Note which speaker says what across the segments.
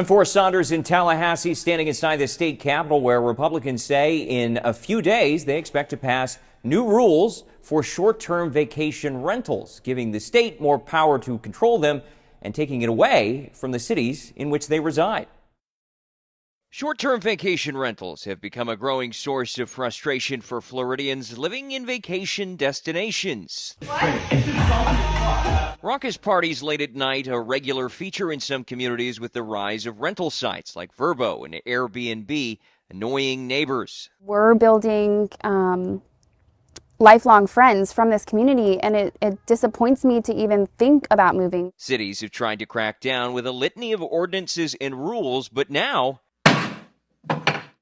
Speaker 1: I'm Forrest Saunders in Tallahassee, standing inside the state capitol, where Republicans say in a few days they expect to pass new rules for short term vacation rentals, giving the state more power to control them and taking it away from the cities in which they reside.
Speaker 2: Short term vacation rentals have become a growing source of frustration for Floridians living in vacation destinations. Raucous parties late at night, a regular feature in some communities with the rise of rental sites like Vrbo and Airbnb, annoying neighbors.
Speaker 3: We're building um, lifelong friends from this community, and it, it disappoints me to even think about moving.
Speaker 2: Cities have tried to crack down with a litany of ordinances and rules, but now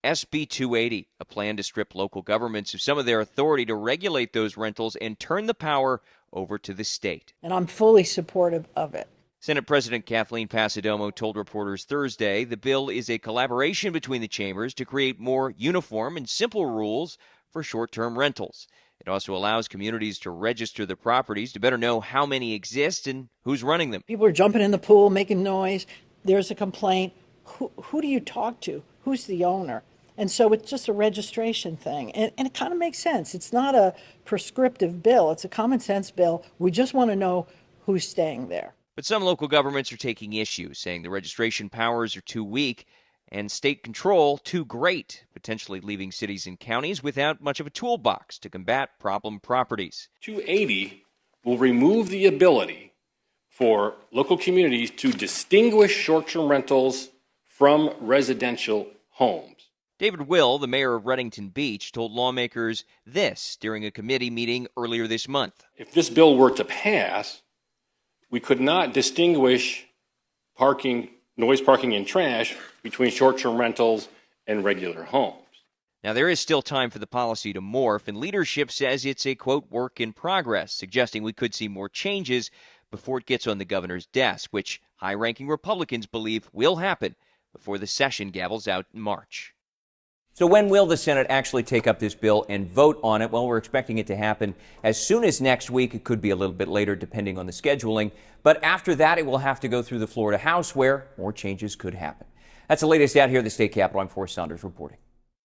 Speaker 2: SB 280, a plan to strip local governments of some of their authority to regulate those rentals and turn the power over to the state.
Speaker 4: And I'm fully supportive of it.
Speaker 2: Senate President Kathleen Passidomo told reporters Thursday the bill is a collaboration between the chambers to create more uniform and simple rules for short term rentals. It also allows communities to register the properties to better know how many exist and who's running them.
Speaker 4: People are jumping in the pool, making noise. There's a complaint. Who, who do you talk to? Who's the owner? And so it's just a registration thing. And, and it kind of makes sense. It's not a prescriptive bill, it's a common sense bill. We just want to know who's staying there.
Speaker 2: But some local governments are taking issue, saying the registration powers are too weak and state control too great, potentially leaving cities and counties without much of a toolbox to combat problem properties.
Speaker 5: 280 will remove the ability for local communities to distinguish short term rentals from residential homes.
Speaker 2: David Will, the mayor of Redington Beach, told lawmakers this during a committee meeting earlier this month.
Speaker 5: If this bill were to pass, we could not distinguish parking, noise parking and trash between short-term rentals and regular homes.
Speaker 2: Now, there is still time for the policy to morph, and leadership says it's a quote work in progress, suggesting we could see more changes before it gets on the governor's desk, which high ranking Republicans believe will happen before the session gavels out in March.
Speaker 1: So when will the Senate actually take up this bill and vote on it? Well, we're expecting it to happen as soon as next week. It could be a little bit later depending on the scheduling. But after that, it will have to go through the Florida House where more changes could happen. That's the latest out here at the state capitol. I'm Forrest Saunders reporting.